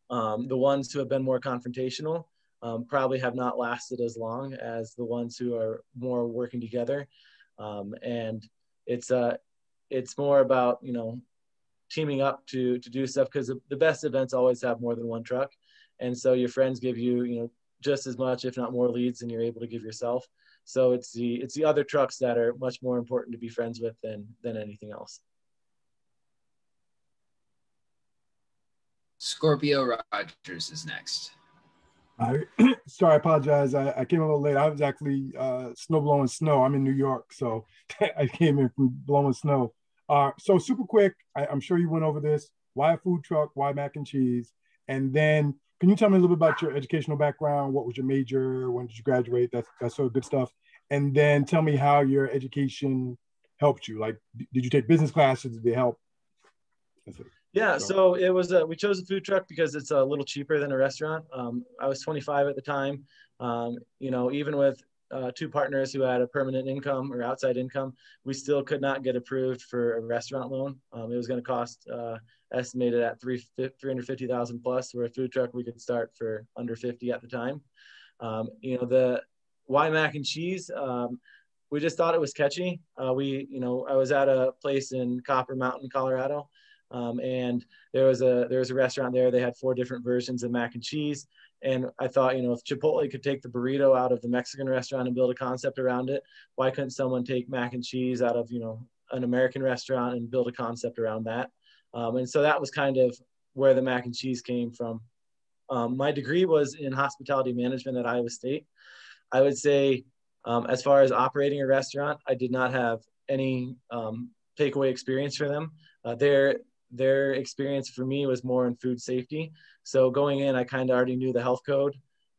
Um, the ones who have been more confrontational um, probably have not lasted as long as the ones who are more working together. Um, and it's uh, it's more about you know teaming up to to do stuff because the, the best events always have more than one truck, and so your friends give you you know just as much, if not more, leads than you're able to give yourself. So it's the it's the other trucks that are much more important to be friends with than than anything else. Scorpio Rogers is next. I sorry, I apologize. I, I, came a little late. I was actually uh, snow blowing snow. I'm in New York, so I came in from blowing snow. Uh, so super quick, I, am sure you went over this. Why a food truck? Why mac and cheese? And then can you tell me a little bit about your educational background? What was your major? When did you graduate? That's that's sort of good stuff. And then tell me how your education helped you. Like, did you take business classes? Did they help? Yeah, so it was a, we chose a food truck because it's a little cheaper than a restaurant. Um, I was 25 at the time. Um, you know, even with uh, two partners who had a permanent income or outside income, we still could not get approved for a restaurant loan. Um, it was going to cost uh, estimated at three 350,000 plus. Where a food truck we could start for under 50 at the time. Um, you know, the why mac and cheese. Um, we just thought it was catchy. Uh, we, you know, I was at a place in Copper Mountain, Colorado, um, and there was a there was a restaurant there. They had four different versions of mac and cheese. And I thought, you know, if Chipotle could take the burrito out of the Mexican restaurant and build a concept around it, why couldn't someone take mac and cheese out of, you know, an American restaurant and build a concept around that? Um, and so that was kind of where the mac and cheese came from. Um, my degree was in hospitality management at Iowa State. I would say, um, as far as operating a restaurant, I did not have any um, takeaway experience for them. Uh, their their experience for me was more in food safety. So going in, I kind of already knew the health code,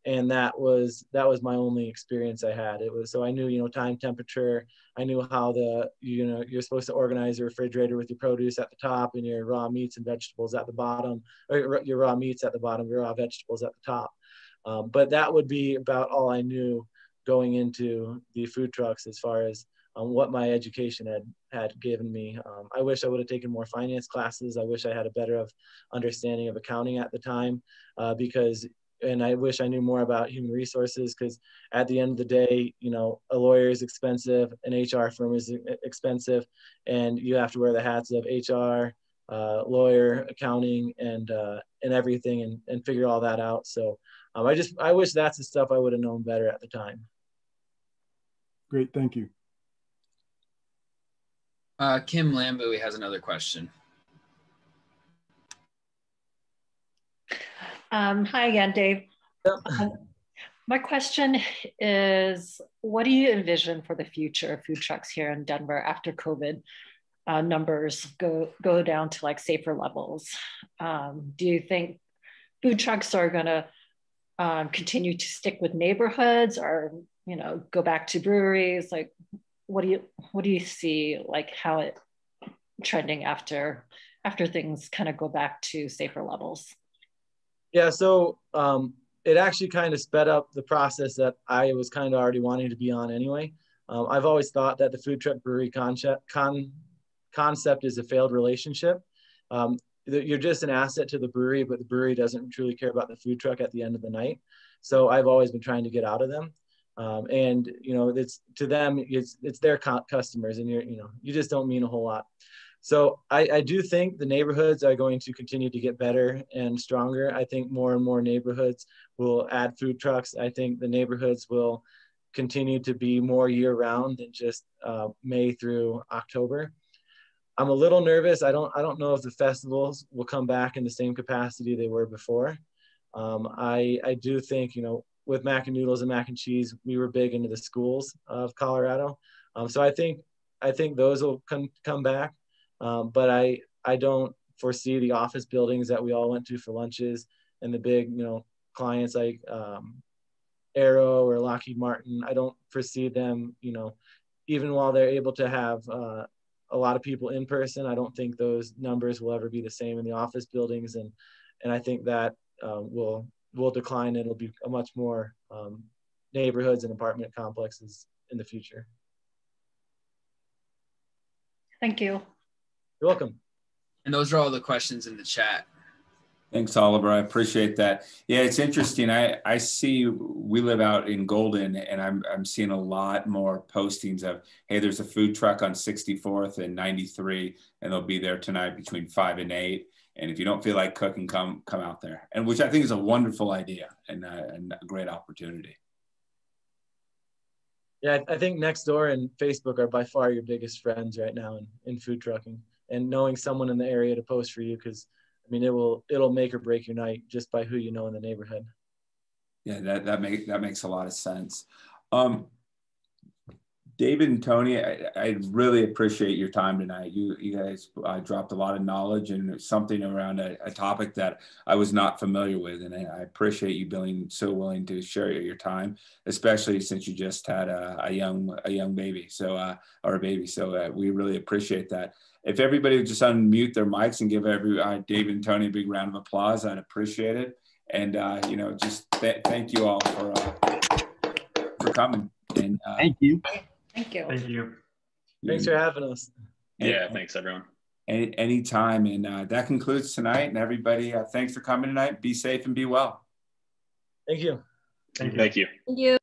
and that was that was my only experience I had. It was so I knew you know time, temperature. I knew how the you know you're supposed to organize your refrigerator with your produce at the top and your raw meats and vegetables at the bottom, or your raw meats at the bottom, your raw vegetables at the top. Um, but that would be about all I knew going into the food trucks as far as um, what my education had had given me. Um, I wish I would have taken more finance classes. I wish I had a better of understanding of accounting at the time, uh, because and I wish I knew more about human resources because at the end of the day, you know, a lawyer is expensive, an HR firm is expensive, and you have to wear the hats of HR, uh, lawyer, accounting, and uh, and everything, and, and figure all that out. So um, I just I wish that's the stuff I would have known better at the time. Great, thank you. Uh, Kim Lambu has another question. Um, hi again, Dave. Um, my question is, what do you envision for the future of food trucks here in Denver after COVID uh, numbers go go down to like safer levels? Um, do you think food trucks are going to um, continue to stick with neighborhoods or you know go back to breweries like what do you what do you see like how it trending after after things kind of go back to safer levels yeah so um, it actually kind of sped up the process that i was kind of already wanting to be on anyway um, i've always thought that the food truck brewery concept con, concept is a failed relationship um, you're just an asset to the brewery, but the brewery doesn't truly care about the food truck at the end of the night. So I've always been trying to get out of them. Um, and you know, it's to them, it's it's their customers, and you're you know, you just don't mean a whole lot. So I, I do think the neighborhoods are going to continue to get better and stronger. I think more and more neighborhoods will add food trucks. I think the neighborhoods will continue to be more year round than just uh, May through October. I'm a little nervous. I don't I don't know if the festivals will come back in the same capacity they were before. Um, I I do think you know with mac and noodles and mac and cheese, we were big into the schools of Colorado. Um, so I think I think those will come come back. Um, but I I don't foresee the office buildings that we all went to for lunches and the big you know clients like um, Arrow or Lockheed Martin. I don't foresee them you know even while they're able to have uh, a lot of people in person. I don't think those numbers will ever be the same in the office buildings, and and I think that um, will will decline. It'll be a much more um, neighborhoods and apartment complexes in the future. Thank you. You're welcome. And those are all the questions in the chat. Thanks, Oliver. I appreciate that. Yeah, it's interesting. I, I see we live out in Golden and I'm, I'm seeing a lot more postings of, hey, there's a food truck on 64th and 93 and they'll be there tonight between five and eight. And if you don't feel like cooking, come come out there. And which I think is a wonderful idea and, uh, and a great opportunity. Yeah, I think Nextdoor and Facebook are by far your biggest friends right now in, in food trucking and knowing someone in the area to post for you because – I mean, it will it'll make or break your night just by who you know in the neighborhood. Yeah, that that makes that makes a lot of sense. Um, David and Tony, I, I, really appreciate your time tonight. You you guys uh, dropped a lot of knowledge and something around a, a, topic that I was not familiar with, and I, appreciate you being so willing to share your time, especially since you just had a, a young a young baby, so uh, or a baby. So uh, we really appreciate that if everybody would just unmute their mics and give every uh, Dave and Tony a big round of applause, I'd appreciate it. And uh, you know, just th- thank you all for uh, for coming. And uh, thank you. Thank you. Thank you. Thanks for having us. Yeah, thanks everyone. Any anytime, and uh, that concludes tonight. And everybody, uh, thanks for coming tonight. Be safe and be well. Thank you. Thank you. Thank you. Thank you.